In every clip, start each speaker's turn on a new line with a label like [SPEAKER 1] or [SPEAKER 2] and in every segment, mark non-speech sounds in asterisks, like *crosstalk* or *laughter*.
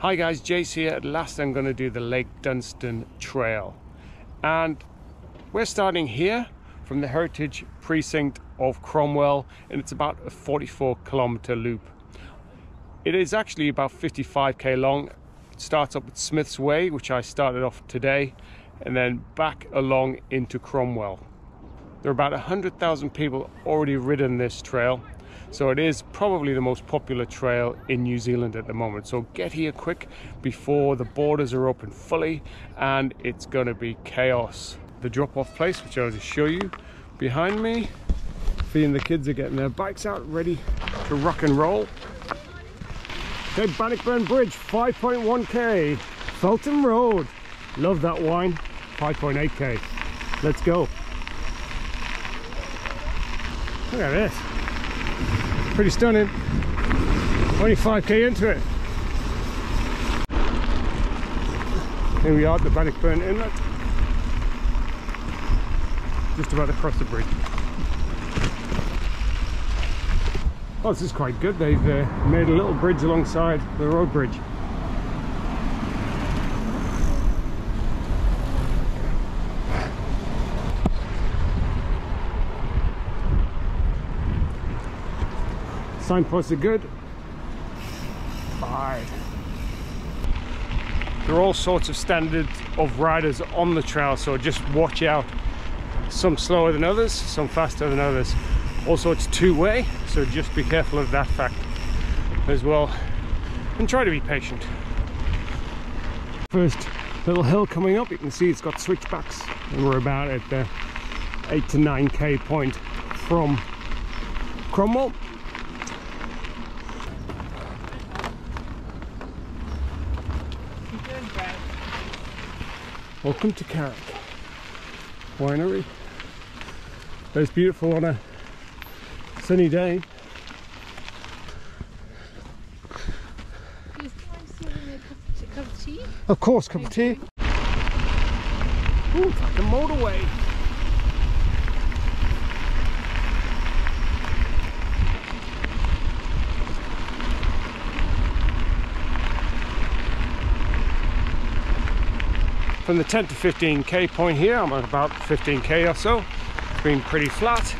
[SPEAKER 1] Hi guys, Jace here. At last I'm going to do the Lake Dunstan Trail. And we're starting here from the Heritage Precinct of Cromwell and it's about a 44 kilometer loop. It is actually about 55k long. It starts up at Smith's Way, which I started off today, and then back along into Cromwell. There are about 100,000 people already ridden this trail so it is probably the most popular trail in New Zealand at the moment. So get here quick before the borders are open fully and it's going to be chaos. The drop-off place, which I'll just show you behind me. Fee and the kids are getting their bikes out ready to rock and roll. Okay, Bannockburn Bridge, 5.1k. Felton Road. Love that wine. 5.8k. Let's go. Look at this pretty stunning. 25k into it. Here we are at the Bannockburn Inlet. Just about to cross the bridge. Oh this is quite good. They've uh, made a little bridge alongside the road bridge Signposts are good. Five. There are all sorts of standards of riders on the trail, so just watch out. Some slower than others, some faster than others. Also, it's two-way, so just be careful of that fact as well. And try to be patient. First little hill coming up, you can see it's got switchbacks, and we're about at the 8 to 9k point from Cromwell. Welcome to Carrick Winery. It's beautiful on a sunny day. Of course, a cup of tea. Ooh, it's like a motorway. From the 10 to 15k point here. I'm at about 15k or so. It's been pretty flat.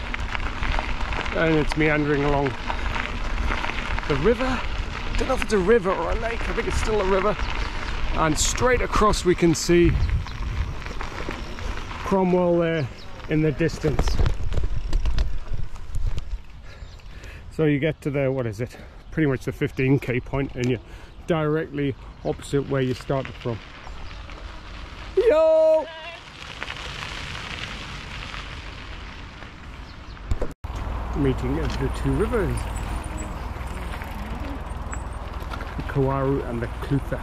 [SPEAKER 1] And it's meandering along the river. I don't know if it's a river or a lake. I think it's still a river. And straight across we can see Cromwell there in the distance. So you get to the what is it? Pretty much the 15k point and you're directly opposite where you started from Yo! Meeting of the two rivers. The Kawarau and the Clutha.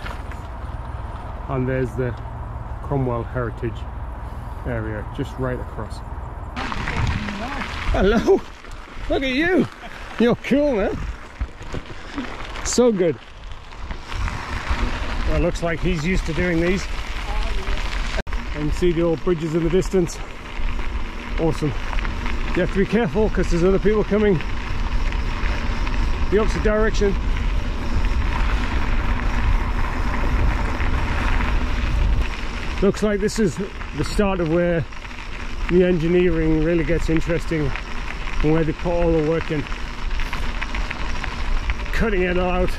[SPEAKER 1] And there's the Cromwell Heritage area just right across. Hello! Look at you! You're cool, man. So good. Well, looks like he's used to doing these see the old bridges in the distance. Awesome. You have to be careful because there's other people coming the opposite direction. Looks like this is the start of where the engineering really gets interesting and where they put all the work in. Cutting it out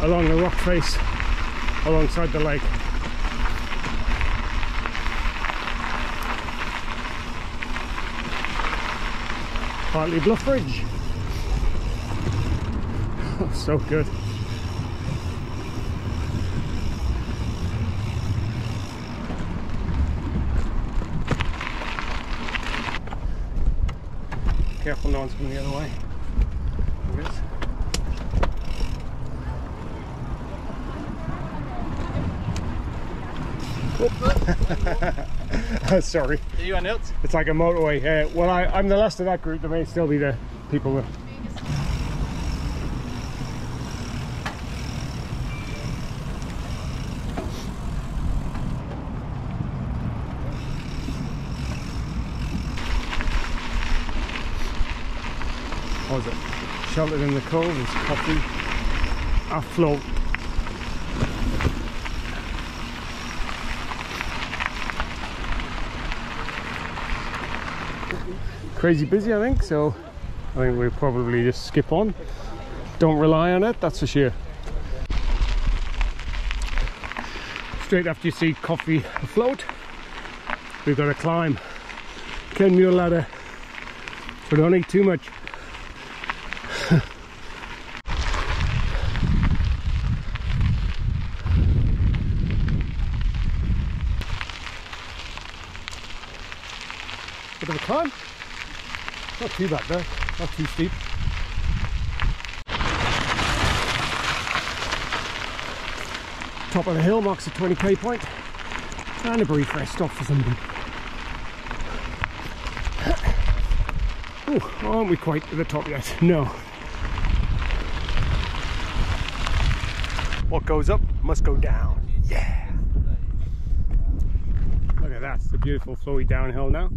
[SPEAKER 1] along the rock face alongside the lake Hartley Bluff Bridge. Oh, *laughs* so good. Careful no one's coming the other way. *laughs* *laughs* Sorry.
[SPEAKER 2] Are you on else?
[SPEAKER 1] It's like a motorway. Uh, well, I, I'm the last of that group. There may still be the people there. What was it? Sheltered in the cove is coffee afloat crazy busy, I think. So I think we'll probably just skip on. Don't rely on it, that's for sure. Straight after you see coffee afloat, we've got to climb Cairnmuir ladder. So don't eat too much. Bit of a climb. Not too bad though, not too steep. Top of the hill marks a 20k point and a brief rest stop for something. *coughs* Oh, aren't we quite at the top yet? No. What goes up must go down. Yeah. Look at that, it's a beautiful flowy downhill now.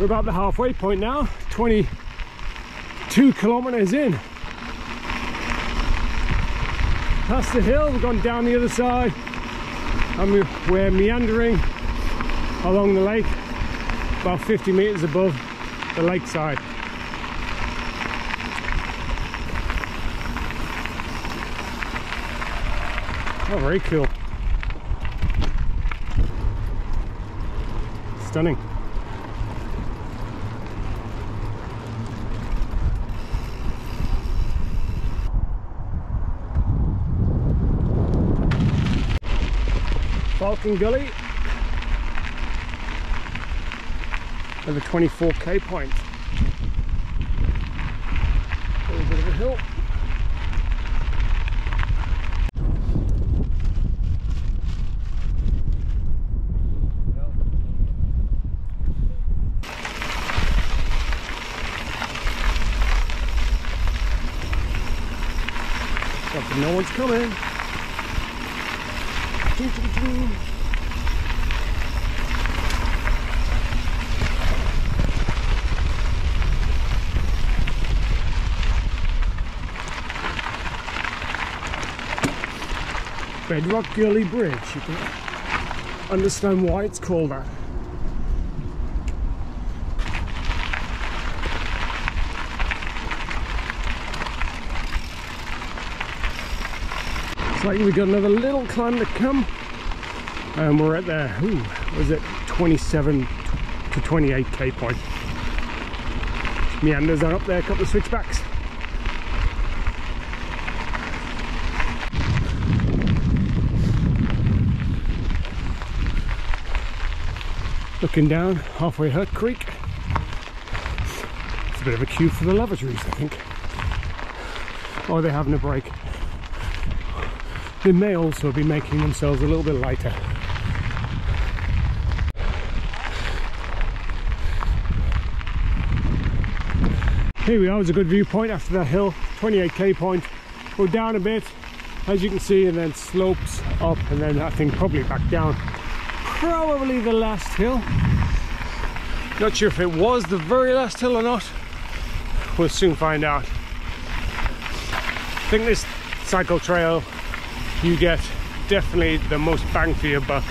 [SPEAKER 1] We're about the halfway point now, 22 kilometers in. Past the hill, we've gone down the other side and we're meandering along the lake about 50 meters above the lakeside. Oh, very cool. Stunning. Falcon Gully over 24k point. A little bit of a hill. no one's coming. Bedrock Gully Bridge. You can understand why it's called that. Like we got another little climb to come. And we're at the ooh, was it? 27 to 28k point. Meanders are up there a couple of switchbacks. Looking down halfway Hurt Creek. It's a bit of a queue for the lavatories I think. Oh they're having a break they may also be making themselves a little bit lighter. Here we are, it's a good viewpoint after that hill, 28k point. Go down a bit, as you can see, and then slopes up, and then I think probably back down. Probably the last hill. Not sure if it was the very last hill or not. We'll soon find out. I think this cycle trail you get definitely the most bang for your buck.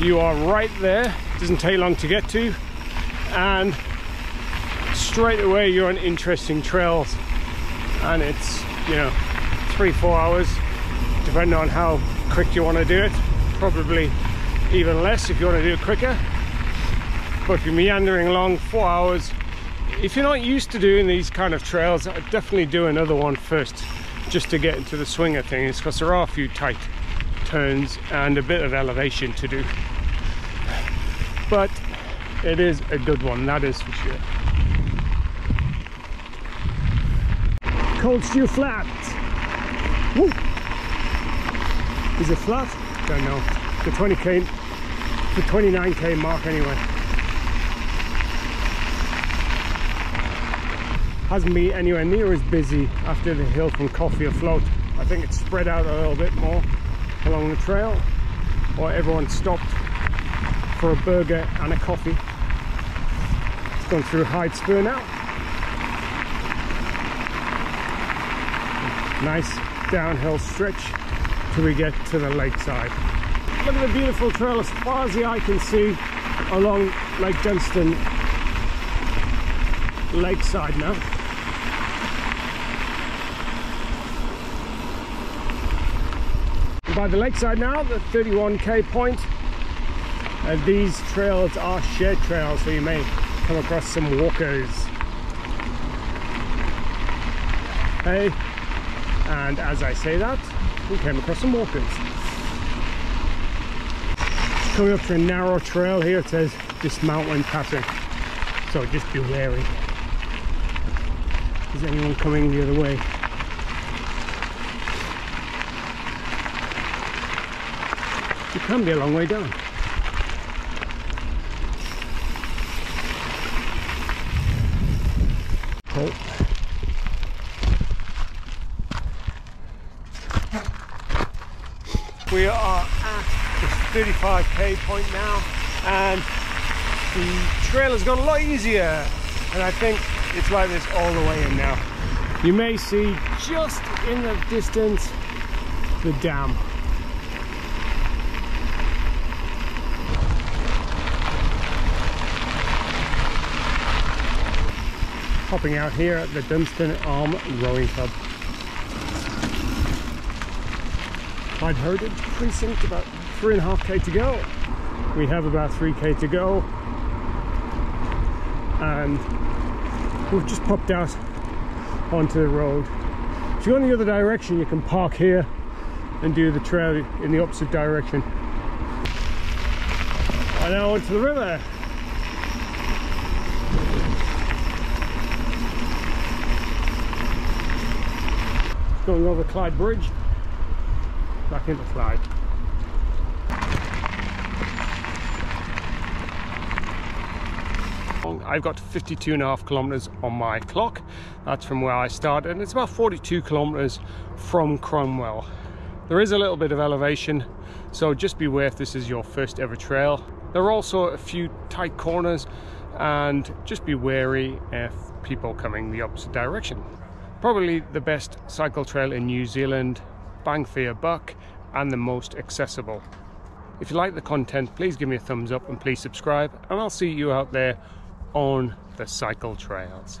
[SPEAKER 1] You are right there, doesn't take long to get to, and straight away you're on interesting trails. And it's, you know, three, four hours, depending on how quick you want to do it. Probably even less if you want to do it quicker. But if you're meandering along, four hours. If you're not used to doing these kind of trails, I'd definitely do another one first just to get into the swing of things because there are a few tight turns and a bit of elevation to do. But it is a good one that is for sure. Coldstrew Flat. Woo. is it flat? don't know. The 20k the 29k mark anyway hasn't been anywhere near as busy after the hill from Coffee Afloat. I think it's spread out a little bit more along the trail or everyone stopped for a burger and a coffee. It's gone through Hyde Spur now. Nice downhill stretch till we get to the lakeside. look at the beautiful trail as far as the eye can see along Lake Dunstan lakeside now. By the lakeside now, the 31k point. And these trails are shared trails, so you may come across some walkers. Hey, and as I say that, we came across some walkers. Coming up to a narrow trail here, it says dismount when passing. So just be wary. Is anyone coming the other way? It can be a long way down. Oh. We are at the 35k point now and the trail has got a lot easier and I think it's like this all the way in now. You may see just in the distance the dam. Popping out here at the Dunstan Arm Rowing Club. Clyde Heritage Precinct, about three and a half K to go. We have about 3K to go. And we've just popped out onto the road. If you go in the other direction, you can park here and do the trail in the opposite direction. And now onto the river. Going over Clyde Bridge, back into Clyde. I've got 52 and a half kilometers on my clock. That's from where I started and it's about 42 kilometers from Cromwell. There is a little bit of elevation, so just beware if this is your first ever trail. There are also a few tight corners and just be wary if people coming the opposite direction. Probably the best cycle trail in New Zealand, bang for your buck and the most accessible. If you like the content, please give me a thumbs up and please subscribe and I'll see you out there on the cycle trails.